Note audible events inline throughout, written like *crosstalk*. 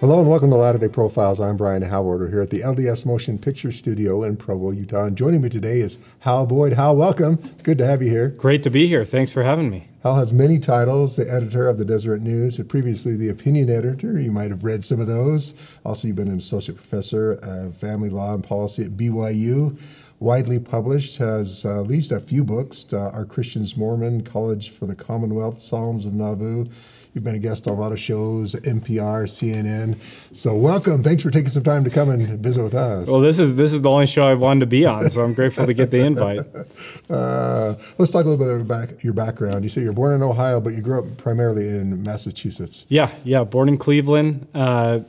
Hello and welcome to Latter day Profiles. I'm Brian Howard. Here at the LDS Motion Picture Studio in Provo, Utah. And joining me today is Hal Boyd. Hal, welcome. Good to have you here. Great to be here. Thanks for having me. Hal has many titles the editor of the Deseret News, and previously the opinion editor. You might have read some of those. Also, you've been an associate professor of family law and policy at BYU. Widely published, has uh, at least a few books uh, Are Christians Mormon, College for the Commonwealth, Psalms of Nauvoo. You've been a guest on a lot of shows, NPR, CNN. So welcome. Thanks for taking some time to come and visit with us. Well, this is this is the only show I've wanted to be on, so I'm grateful to get the invite. *laughs* Uh, let's talk a little bit about your background. You say you're born in Ohio, but you grew up primarily in Massachusetts. Yeah, yeah. Born in Cleveland, uh,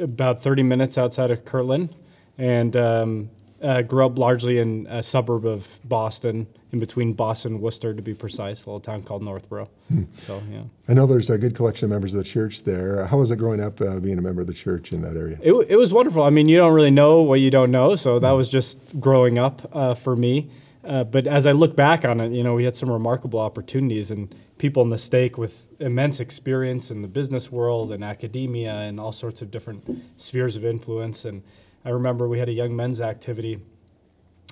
about 30 minutes outside of Kirtland, and um, uh, grew up largely in a suburb of Boston, in between Boston and Worcester, to be precise, a little town called Northborough. Hmm. So, yeah. I know there's a good collection of members of the church there. How was it growing up uh, being a member of the church in that area? It, it was wonderful. I mean, you don't really know what you don't know, so that hmm. was just growing up uh, for me. Uh, but as I look back on it, you know, we had some remarkable opportunities and people in the stake with immense experience in the business world and academia and all sorts of different spheres of influence. And I remember we had a young men's activity.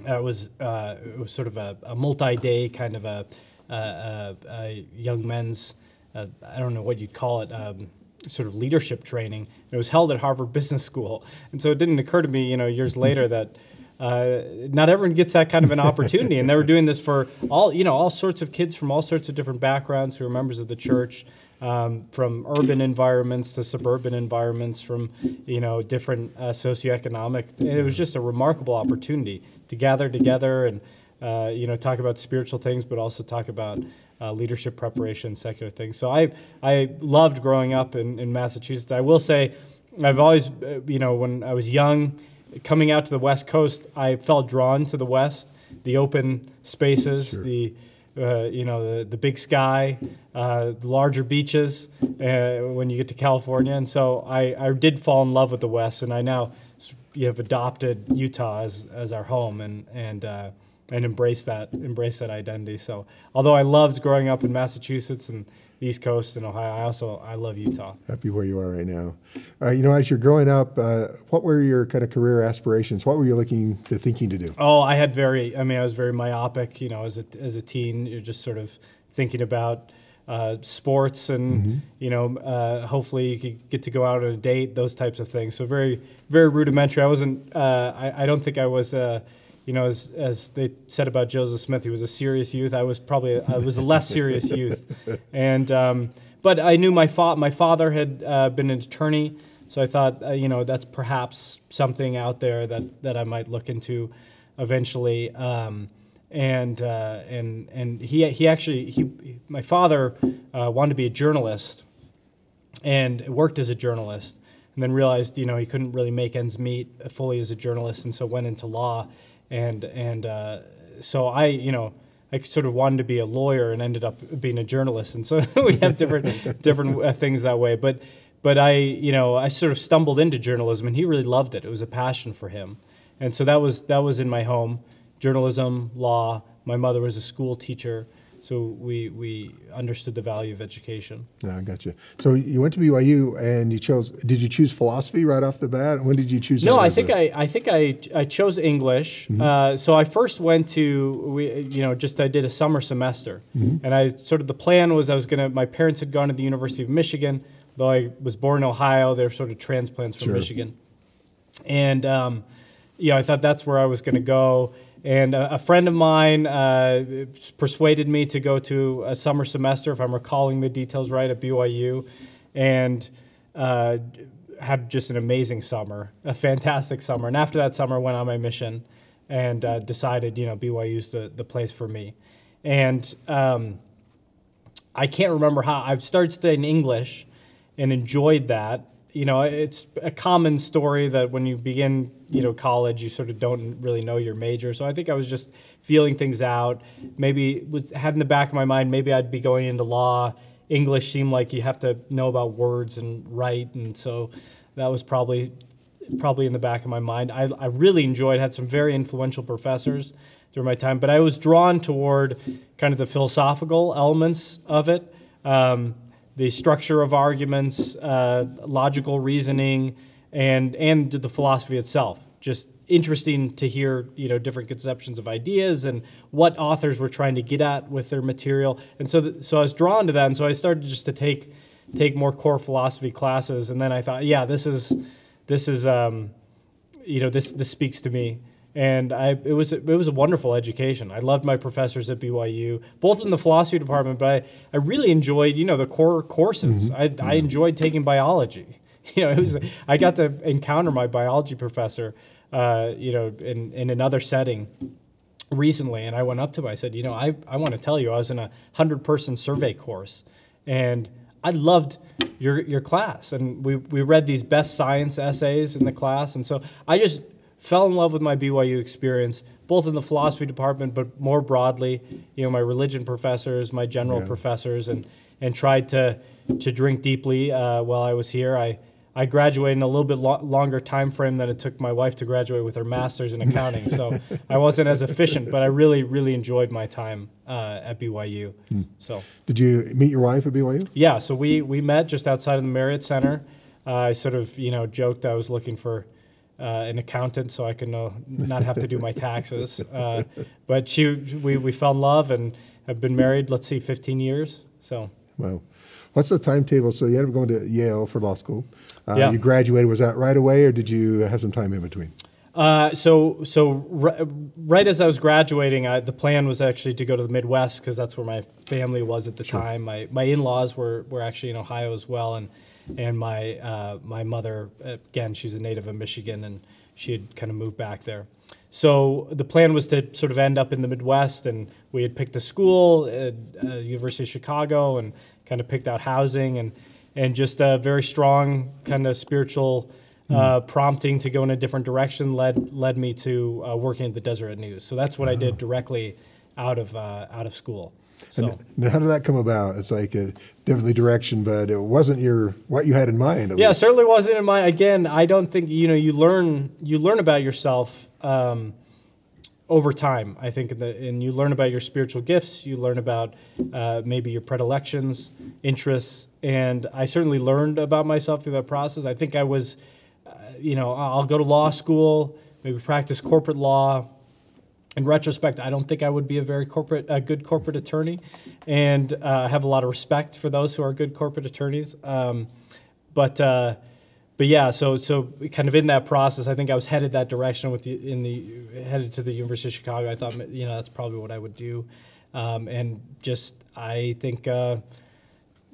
Uh, it was uh, it was sort of a, a multi-day kind of a, a, a young men's uh, I don't know what you'd call it um, sort of leadership training. It was held at Harvard *laughs* Business School, and so it didn't occur to me, you know, years *laughs* later that. Uh, not everyone gets that kind of an opportunity, and they were doing this for all you know, all sorts of kids from all sorts of different backgrounds who are members of the church, um, from urban environments to suburban environments, from you know different uh, socioeconomic. And it was just a remarkable opportunity to gather together and uh, you know talk about spiritual things, but also talk about uh, leadership preparation, secular things. So I I loved growing up in, in Massachusetts. I will say, I've always uh, you know when I was young, coming out to the West Coast, I felt drawn to the West, the open spaces, sure. the uh, you know, the, the big sky, uh, the larger beaches uh, when you get to California. And so I, I did fall in love with the West, and I now you have adopted Utah as, as our home and, and, uh, and embrace that, embrace that identity. So although I loved growing up in Massachusetts and East Coast and Ohio. I also I love Utah. Happy where you are right now. Uh, you know, as you're growing up, uh, what were your kind of career aspirations? What were you looking to thinking to do? Oh, I had very. I mean, I was very myopic. You know, as a as a teen, you're just sort of thinking about. Uh, sports and mm-hmm. you know uh, hopefully you could get to go out on a date those types of things so very very rudimentary i wasn't uh, I, I don't think i was uh, you know, as, as they said about Joseph Smith, he was a serious youth. I was probably I was a less serious *laughs* youth, and um, but I knew my fa- my father had uh, been an attorney, so I thought uh, you know that's perhaps something out there that that I might look into eventually. Um, and uh, and and he he actually he my father uh, wanted to be a journalist, and worked as a journalist, and then realized you know he couldn't really make ends meet fully as a journalist, and so went into law and and uh, so I you know I sort of wanted to be a lawyer and ended up being a journalist, and so *laughs* we have different *laughs* different uh, things that way. But but I you know I sort of stumbled into journalism, and he really loved it. It was a passion for him, and so that was that was in my home, journalism, law. My mother was a school teacher, so we we understood the value of education. Yeah, I got you. So you went to BYU and you chose. Did you choose philosophy right off the bat? When did you choose? No, I think a, I I think I I chose English. Mm-hmm. Uh, so I first went to we you know just I did a summer semester, mm-hmm. and I sort of the plan was I was gonna. My parents had gone to the University of Michigan, though I was born in Ohio. They're sort of transplants from sure. Michigan, and um, you know I thought that's where I was gonna go and a, friend of mine uh, persuaded me to go to a summer semester, if I'm recalling the details right, at BYU, and uh, had just an amazing summer, a fantastic summer. And after that summer, went on my mission and uh, decided, you know, BYU's the, the place for me. And um, I can't remember how I've started studying English and enjoyed that you know, it's a common story that when you begin, you know, college, you sort of don't really know your major. So I think I was just feeling things out. Maybe was had in the back of my mind, maybe I'd be going into law. English seemed like you have to know about words and write, and so that was probably probably in the back of my mind. I, I really enjoyed, had some very influential professors during my time, but I was drawn toward kind of the philosophical elements of it. Um, the structure of arguments, uh, logical reasoning, and and the philosophy itself. Just interesting to hear you know different conceptions of ideas and what authors were trying to get at with their material. And so th- so I was drawn to that, and so I started just to take take more core philosophy classes. And then I thought, yeah, this is this is um, you know this this speaks to me and I it was it was a wonderful education. I loved my professors at BYU, both in the philosophy department, but I, I really enjoyed you know the core courses. Mm-hmm. I, I enjoyed taking biology. *laughs* You know, it was I got to encounter my biology professor, uh, you know, in in another setting recently, and I went up to him. I said, you know, I I want to tell you, I was in a hundred person survey course, and I loved your your class, and we we read these best science essays in the class, and so I just fell in love with my BYU experience, both in the philosophy department, but more broadly, you know, my religion professors, my general Yeah. professors, and and tried to to drink deeply uh, while I was here. I I graduated in a little bit lo- longer time frame than it took my wife to graduate with her master's in accounting, so *laughs* I wasn't as efficient. But I really, really enjoyed my time uh, at BYU. So Did you meet your wife at BYU? yeah, so we we met just outside of the Marriott Center. Uh, I sort of you know joked I was looking for uh, an accountant so I can know, *laughs* not have to do my taxes. Uh, but she we we fell in love and have been married. Let's see, 15 years. So Wow. What's the timetable? So you ended up going to Yale for law school. Uh, Yeah. You graduated. Was that right away, or did you have some time in between? Uh, so so ri- right as I was graduating, I, the plan was actually to go to the Midwest because that's where my family was at the time. My my in-laws were were actually in Ohio as well, and and my uh, my mother again, she's a native of Michigan, and she had kind of moved back there. So the plan was to sort of end up in the Midwest, and we had picked a school at uh, University of Chicago, and kind of picked out housing, and and just a very strong kind of spiritual uh, prompting to go in a different direction led led me to uh, working at the Deseret News. So that's what I did directly out of uh, out of school. So And how did that come about? It's like a definitely direction, but it wasn't your what you had in mind. yeah, least. certainly wasn't in my. Again, I don't think you know you learn you learn about yourself. Um, over time, I think, in the, and you learn about your spiritual gifts. You learn about uh, maybe your predilections, interests, and I certainly learned about myself through that process. I think I was, uh, you know, I'll go to law school, maybe practice corporate law. In retrospect, I don't think I would be a very corporate, a good corporate attorney, and uh, have a lot of respect for those who are good corporate attorneys. Um, but uh, but yeah, so so kind of in that process, I think I was headed that direction with the in the headed to the University of Chicago. I thought you know that's probably what I would do, um, and just I think. Uh,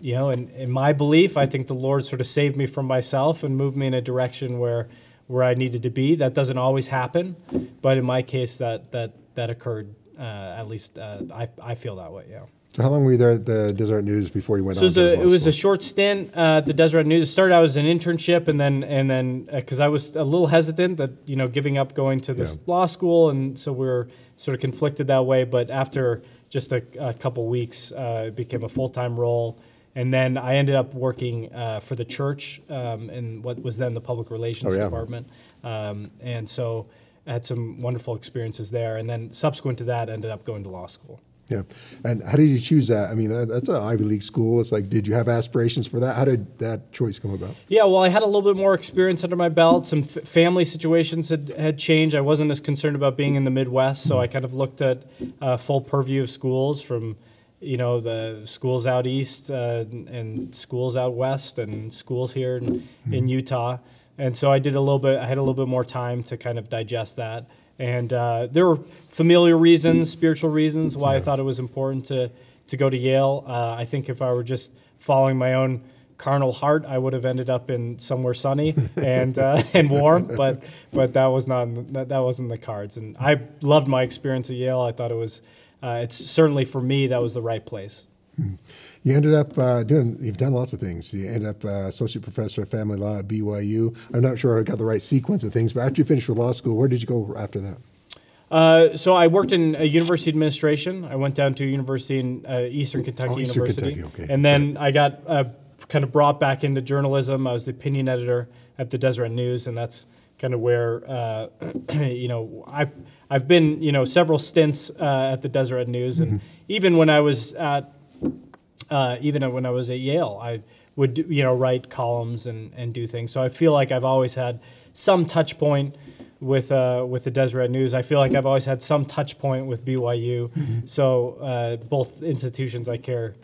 you know, in, in my belief, I think the Lord sort of saved me from myself and moved me in a direction where where I needed to be. That doesn't always happen, but in my case, that that that occurred. Uh, at least uh, I I feel that way. Yeah. So how long were you there at the Deseret News before you went So it on? was, to a, it was a short stint uh, at the Deseret News. It started out as an internship, and then and then because I was a little hesitant that you know giving up going to this Yeah. law school, and so we were sort of conflicted that way. But after just a, a couple weeks, uh, it became a full time role, and then I ended up working uh, for the church um, in what was then the public relations Oh, yeah. department, um, and so I had some wonderful experiences there. And then subsequent to that, ended up going to law school. Yeah. And how did you choose that? I mean, that's an Ivy League school. It's like, did you have aspirations for that? How did that choice come about? Yeah, well, I had a little bit more experience under my belt. Some f- family situations had, had changed. I wasn't as concerned about being in the Midwest, so I kind of looked at uh, full purview of schools from, you know, the schools out east uh, and schools out west and schools here in, in Utah. And so I did a little bit. I had a little bit more time to kind of digest that. And uh, there were familiar reasons, spiritual reasons why I thought it was important to to go to Yale. Uh, I think if I were just following my own carnal heart, I would have ended up in somewhere sunny *laughs* and uh, and warm. But but that was not that, that wasn't the cards. And I loved my experience at Yale. I thought it was uh, it's certainly for me that was the right place. You ended up uh, doing, you've done lots of things. You ended up uh, associate professor of family law at BYU. I'm not sure I got the right sequence of things, but after you finished with law school, where did you go after that? Uh, so I worked in university administration. I went down to a university in uh, Eastern Kentucky Oh, Eastern University, Kentucky, okay. and then I got uh, kind of brought back into journalism. I was the opinion editor at the Deseret News, and that's kind of where uh, *clears throat* you know I I've been you know several stints uh, at the Deseret News, and Mm-hmm. even when I was at uh, even when I was at Yale, I would you know write columns and, and do things. So I feel like I've always had some touch point with uh, with the Deseret News. I feel like I've always had some touch point with BYU. Mm-hmm. So uh, both institutions I care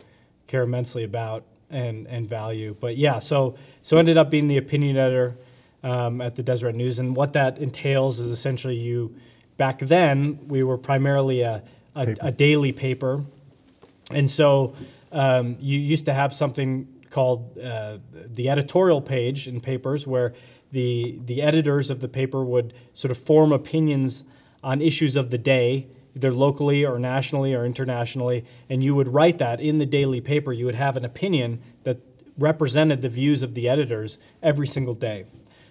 care immensely about and and value. But yeah, so so ended up being the opinion editor um, at the Deseret News, and what that entails is essentially you. Back then, we were primarily a, a, a daily paper, and so um, you used to have something called uh, the editorial page in papers where the, the editors of the paper would sort of form opinions on issues of the day, either locally or nationally or internationally, and you would write that in the daily paper. You would have an opinion that represented the views of the editors every single day.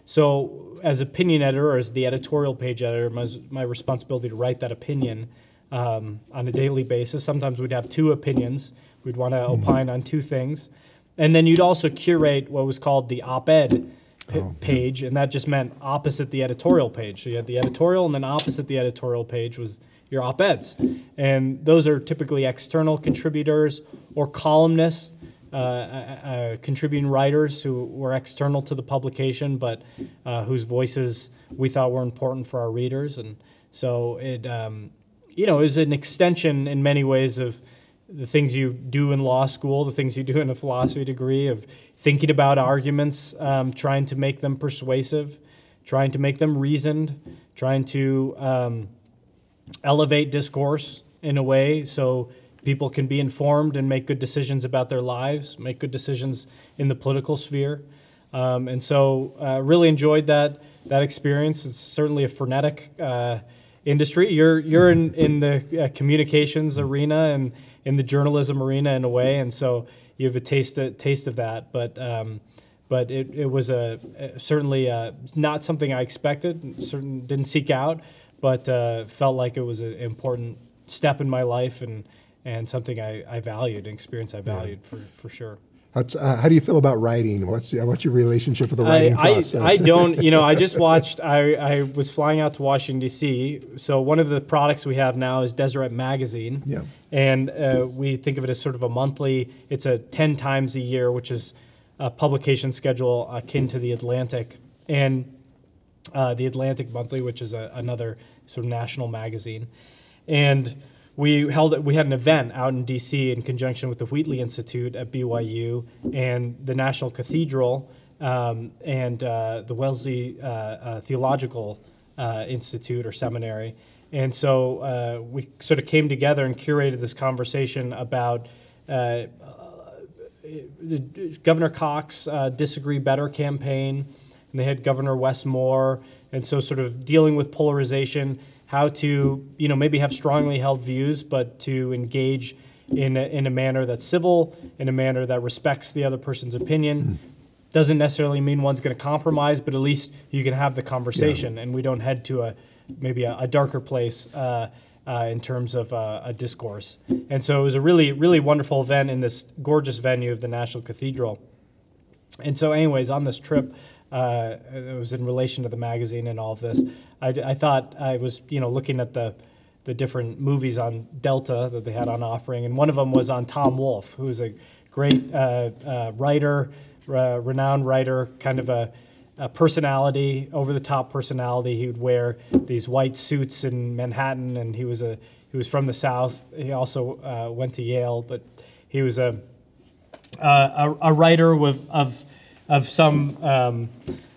So, as opinion editor or as the editorial page editor, my, my responsibility to write that opinion um, on a daily basis. Sometimes we'd have two opinions. We'd want to opine on two things. And then you'd also curate what was called the op ed p- page, and that just meant opposite the editorial page. So you had the editorial, and then opposite the editorial page was your op eds. And those are typically external contributors or columnists. Uh, uh, uh, contributing writers who were external to the publication, but uh, whose voices we thought were important for our readers, and so it, um, you know, is an extension in many ways of the things you do in law school, the things you do in a philosophy degree, of thinking about arguments, um, trying to make them persuasive, trying to make them reasoned, trying to um, elevate discourse in a way. So people can be informed and make good decisions about their lives, make good decisions in the political sphere. Um, and so, uh, really enjoyed that that experience. It's certainly a frenetic uh, industry. You're you're in in the uh, communications arena and in the journalism arena in a way, and so you have a taste a taste of that. But um, but it, it was a, a- certainly uh, not something I expected. Certain didn't seek out, but uh, felt like it was an important step in my life and and something I, I valued, an experience I valued for, for sure. Uh, how do you feel about writing? What's what's your relationship with the writing I, process? I don't, you know, I just *laughs* watched, I, I was flying out to Washington, D.C. So one of the products we have now is Deseret Magazine. Yeah. And uh, we think of it as sort of a monthly, it's a 10 times a year, which is a publication schedule akin to The Atlantic. And uh, the Atlantic Monthly, which is a, another sort of national magazine. And we held we had an event out in D.C. in conjunction with the Wheatley Institute at BYU and the National Cathedral um, and uh, the Wesley uh, uh, Theological uh, Institute or Seminary. And so uh, we sort of came together and curated this conversation about uh, Governor Cox disagree better campaign, and they had Governor Wes Moore, and so sort of dealing with polarization, how to you know maybe have strongly held views, but to engage in a, in a manner that's civil, in a manner that respects the other person's opinion. Doesn't necessarily mean one's going to compromise, but at least you can have the conversation, and we don't head to a maybe a, a darker place. Uh, uh, in terms of uh, a discourse. And so it was a really, really wonderful event in this gorgeous venue of the National Cathedral. And so, anyways, on this trip, uh, it was in relation to the magazine and all of this. I, I thought I was, you know, looking at the the different movies on Delta that they had on offering, and one of them was on Tom Wolfe, who's a great uh, uh, writer, uh, renowned writer, kind of a, a personality, over the top personality. He would wear these white suits in Manhattan, and he was a he was from the South. He also uh, went to Yale, but he was a uh, a, a writer with of of some um,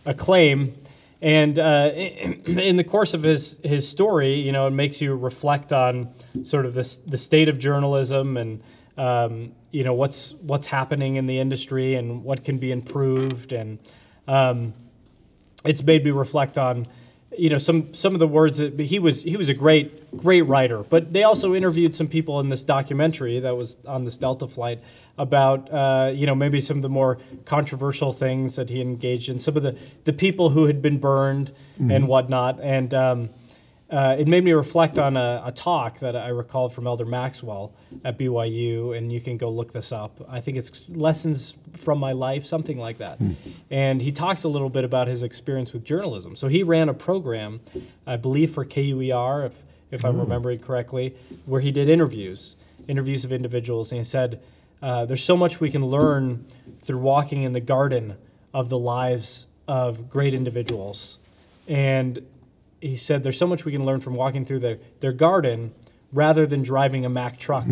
acclaim. And uh, *clears throat* in, the course of his his story, you know, it makes you reflect on sort of this the state of journalism and um, you know what's what's happening in the industry and what can be improved and um, it's made me reflect on you know some some of the words that he was he was a great great writer. But they also interviewed some people in this documentary that was on this delta flight about uh, you know maybe some of the more controversial things that he engaged in some of the the people who had been burned and whatnot. And um, uh, it made me reflect on a, a talk that I recalled from Elder Maxwell at BYU, and you can go look this up. I think it's Lessons from My Life, something like that. And he talks a little bit about his experience with journalism. So he ran a program, I believe, for KUER, if, if I'm remembering correctly, where he did interviews, interviews of individuals, and he said, uh, there's so much we can learn through walking in the garden of the lives of great individuals. And he said there's so much we can learn from walking through the, their garden rather than driving a Mack truck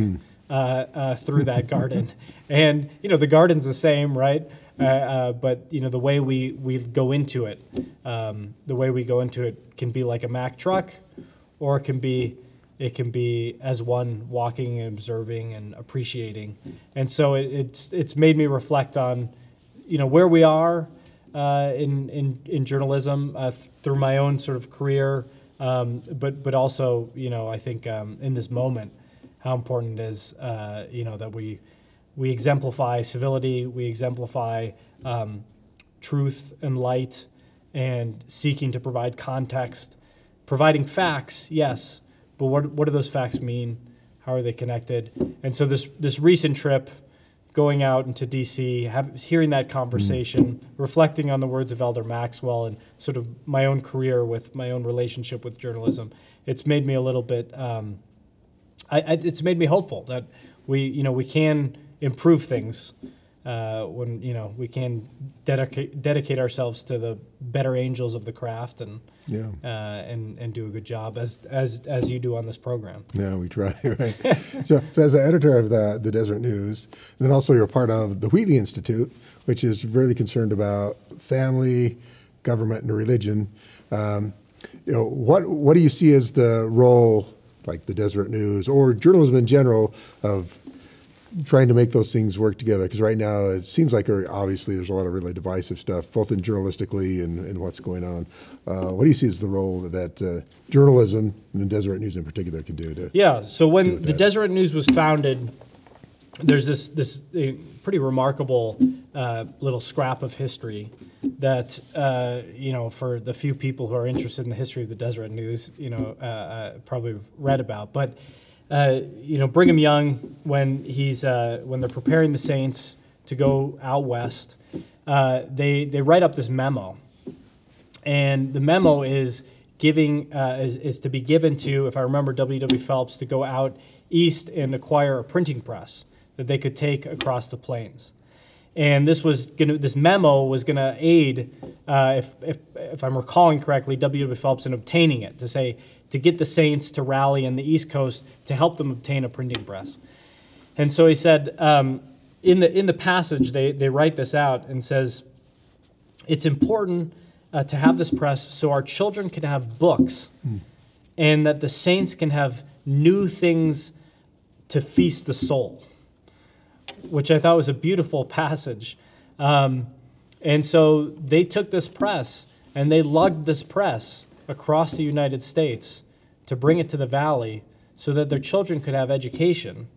uh, uh, through that *laughs* garden. And, you know, the garden's the same, right? Uh, uh, but, you know, the way we, we go into it, um, the way we go into it can be like a Mack truck or it can be it can be as one walking and observing and appreciating. And so it, it's it's made me reflect on, you know, where we are uh, in, in in journalism uh, th- through my own sort of career, um, but but also you know I think um, in this moment how important it is uh, you know that we we exemplify civility, we exemplify um, truth and light, and seeking to provide context, providing facts, yes but what, what do those facts mean? How are they connected? And so this, this recent trip, going out into DC, have, hearing that conversation, reflecting on the words of Elder Maxwell and sort of my own career with my own relationship with journalism, it's made me a little bit, um, I, I, it's made me hopeful that we, you know, we can improve things uh, when you know we can dedicate dedicate ourselves to the better angels of the craft and Yeah. uh, and and do a good job as as as you do on this program. Yeah, we try, *laughs* right? so, so, as an editor of the, the Deseret News, and then also you're part of the Wheatley Institute, which is really concerned about family, government, and religion. Um, you know, what what do you see as the role, like the Deseret News or journalism in general, of trying to make those things work together? Because right now it seems like obviously there's a lot of really divisive stuff, both in journalistically and, and what's going on. Uh, what do you see as the role that uh, journalism and the Deseret News in particular can do to? Yeah. So when the. Deseret News was founded, there's this this pretty remarkable uh, little scrap of history that uh, you know for the few people who are interested in the history of the Deseret News, you know, uh, uh, probably read about. But uh, you know, Brigham Young, when he's uh, when they're preparing the saints to go out west, uh, they they write up this memo and the memo is giving uh, is, is to be given to if i remember W. W. phelps to go out east and acquire a printing press that they could take across the plains and this was to this memo was going to aid uh, if, if, if i'm recalling correctly W. W. phelps in obtaining it to say to get the saints to rally in the east coast to help them obtain a printing press and so he said um, in the in the passage they, they write this out and says it's important uh, to have this press so our children can have books and that the saints can have new things to feast the soul, which I thought was a beautiful *laughs* passage. Um, and so they took this press and they lugged this press across the United States to bring it to the valley so that their children could have education,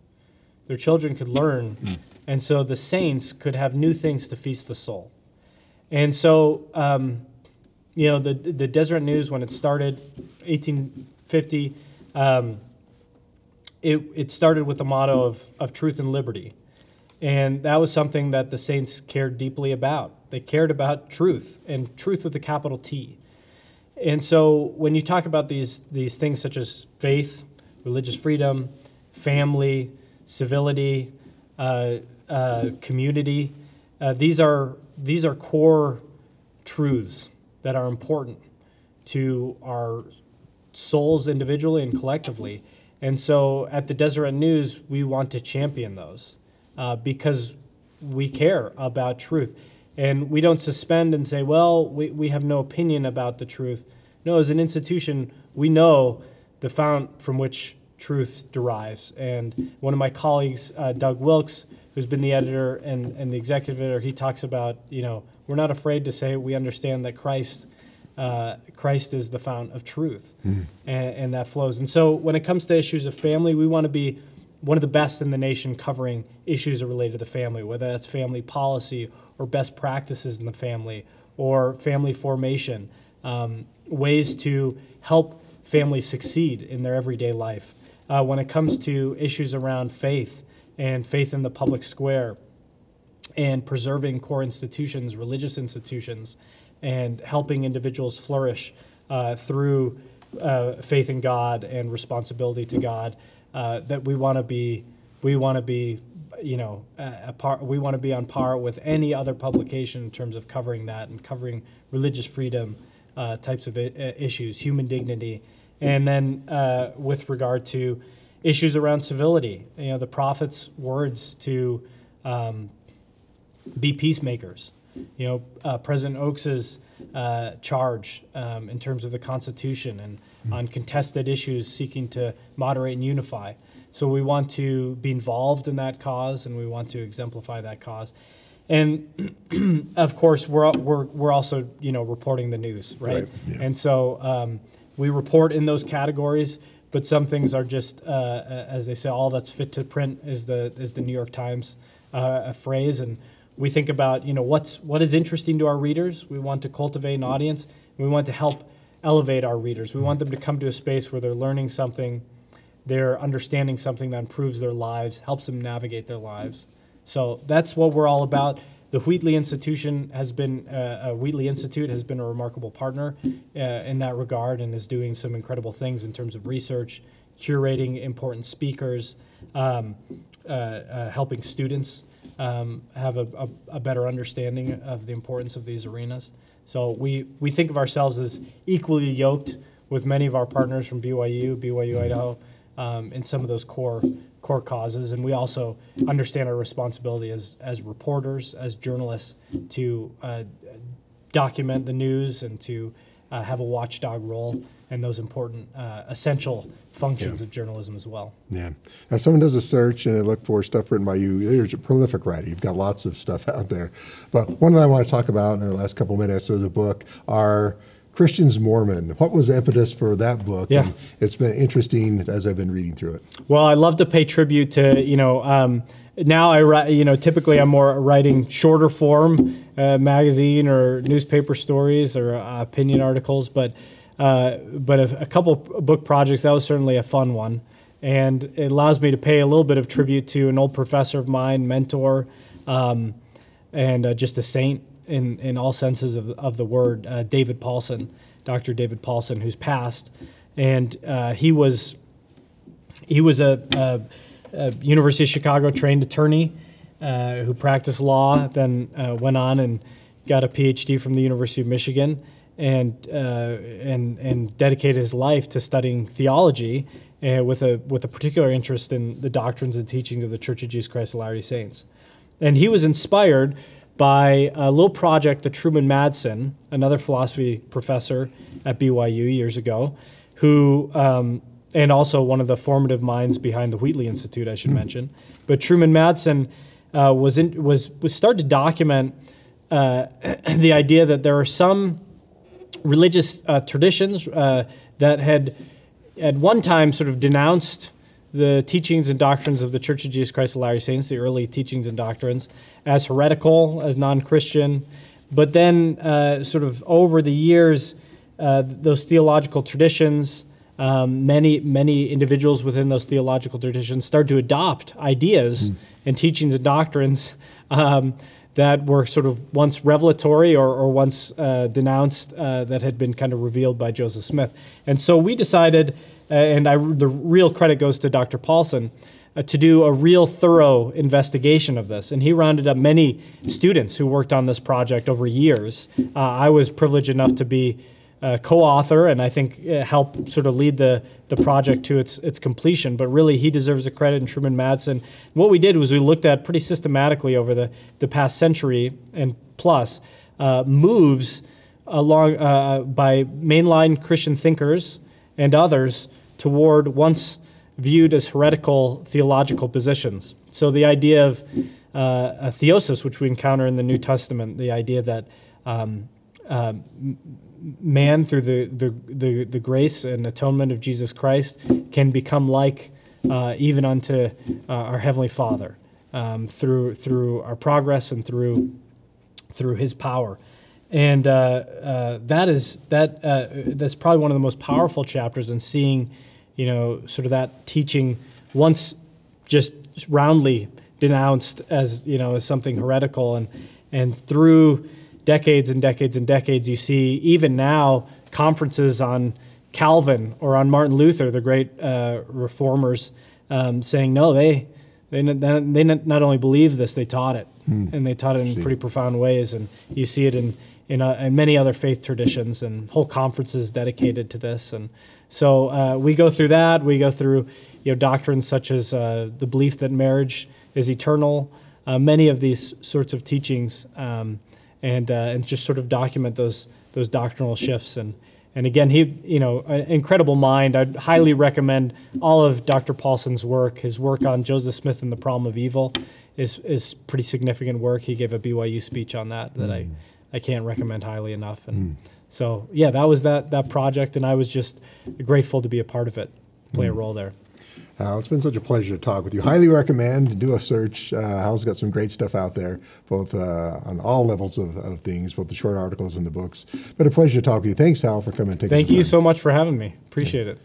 their children could learn, and so the saints could have new things to feast the soul. And so, um, you know, the the Deseret News when it started, 1850, um, it it started with the motto of of truth and liberty, and that was something that the saints cared deeply about. They cared about truth and truth with a capital T. And so, when you talk about these these things such as faith, religious freedom, family, civility, uh, uh, community, uh, these are these are core truths that are important to our souls individually and collectively. And so, at the Deseret News, we want to champion those uh, because we care about truth. And we don't suspend and say, well, we, we have no opinion about the truth. No, as an institution, we know the fount from which truth derives. And one of my colleagues, uh, Doug Wilks, who's been the editor and, and the executive editor, he talks about, you know, we're not afraid to say we understand that Christ, uh, Christ is the fount of truth, and, and that flows. And so when it comes to issues of family, we want to be one of the best in the nation covering issues related to the family, whether that's family policy or best practices in the family or family formation, um, ways to help families succeed in their everyday life. Uh, when it comes to issues around faith and faith in the public square and preserving core institutions, religious institutions, and helping individuals flourish uh, through uh, faith in God and responsibility to God. Uh, that we want to be, we want to be you know, a, we want to be on par with any other publication in terms of covering that and covering religious freedom uh, types of I- uh, issues, human dignity, and then uh, with regard to issues around civility, you know, the prophet's words to um, be peacemakers. You know, uh, President Oaks's uh, charge um, in terms of the Constitution and on contested issues seeking to moderate and unify. So we want to be involved in that cause, and we want to exemplify that cause. And *clears throat* of course, we're, we're, we're also you know reporting the news, right? Right, yeah. And so um, we report in those categories, but some things are just, uh, as they say, all that's fit to print is the is the New York Times uh, a phrase, and we think about you know what's what is interesting to our readers. We want to cultivate an audience. We want to help elevate our readers. We want them to come to a space where they're learning something, they're understanding something that improves their lives, helps them navigate their lives. So that's what we're all about. The Wheatley Institution has been, uh, uh, Wheatley Institute has been a remarkable partner uh, in that regard and is doing some incredible things in terms of research, curating important speakers, um, uh, uh, helping students um, have a, a, a better understanding of the importance of these arenas. So we, we think of ourselves as equally yoked with many of our partners from BYU, BYU Idaho, um, in some of those core core causes, and we also understand our responsibility as as reporters, as journalists, to uh, document the news and to uh, have a watchdog role in those important uh, essential functions Yeah. of journalism as well. Yeah. Now, someone does a search and they look for stuff written by you. You're a prolific writer. You've got lots of stuff out there. But one that I want to talk about in our last couple minutes of the book are Christians Mormon. What was the impetus for that book? Yeah. And it's been interesting as I've been reading through it. Well, I love to pay tribute to you know. Um, now I write, you know, typically I'm more writing shorter form uh, magazine or newspaper stories or uh, opinion articles, but uh, but a, a couple book projects that was certainly a fun one, and it allows me to pay a little bit of tribute to an old professor of mine, mentor, um, and uh, just a saint in in all senses of of the word, uh, David Paulsen, Dr. David Paulsen, who's passed, and uh, he was he was a, a, a University of Chicago trained attorney uh, who practiced law, then went on and got a PhD from the University of Michigan, and uh, and and dedicated his life to studying theology, uh, with a with a particular interest in the doctrines and teachings of the Church of Jesus Christ of Latter-day Saints, and he was inspired by a little project that Truman Madsen, another philosophy professor at BYU years ago, who um, and also one of the formative minds behind the Wheatley Institute, I should mention. But Truman Madsen uh, was in, was was started to document uh, *clears throat* the idea that there are some religious uh, traditions uh, that had at one time sort of denounced the teachings and doctrines of the Church of Jesus Christ of Latter-day Saints, the early teachings and doctrines, as heretical, as non-Christian, but then uh, sort of over the years, uh, those theological traditions, um, many many individuals within those theological traditions started to adopt ideas and teachings and doctrines um, that were sort of once revelatory or, or once uh, denounced uh, that had been kind of revealed by Joseph Smith. And so we decided, uh, and I, the real credit goes to Dr. Paulsen, uh, to do a real thorough investigation of this. And he rounded up many students who worked on this project over years. Uh, I was privileged enough to be uh, co-author and I think uh, help sort of lead the the project to its its completion. But really, he deserves the credit. And Truman Madsen. What we did was we looked at pretty systematically over the the past century and plus uh, moves along uh, by mainline Christian thinkers and others toward once viewed as heretical theological positions. So the idea of uh, a theosis, which we encounter in the New Testament, the idea that um, um, man through the, the, the, the grace and atonement of Jesus Christ can become like uh, even unto uh, our Heavenly Father um, through, through our progress and through, through His power. And uh, uh, that is that uh, that's probably one of the most powerful chapters in seeing, you know, sort of that teaching once just roundly denounced as you know as something heretical and and through decades and decades and decades you see even now conferences on Calvin or on Martin Luther the great uh, reformers um, saying no they they they not only believe this, they taught it, and they taught it in pretty profound ways. And you see it in in, uh, in many other faith traditions and whole conferences dedicated to this. And so uh, we go through that. We go through you know doctrines such as uh, the belief that marriage is eternal. Uh, many of these sorts of teachings, um, and uh, and just sort of document those those doctrinal shifts and. And again, he, you know, incredible mind. I'd highly recommend all of Dr. Paulsen's work. His work on Joseph Smith and the Problem of Evil is is pretty significant work. He gave a BYU speech on that that I, mm. I can't recommend highly enough. And mm. so, yeah, that was that that project, and I was just grateful to be a part of it, play a mm. role there. Hal, it's been such a pleasure to talk with you. Highly recommend. Do a search. Uh, Hal's got some great stuff out there, both uh, on all levels of, of things, both the short articles and the books. But a pleasure to talk with you. Thanks, Hal, for coming and taking Thank you time. so much for having me. Appreciate it.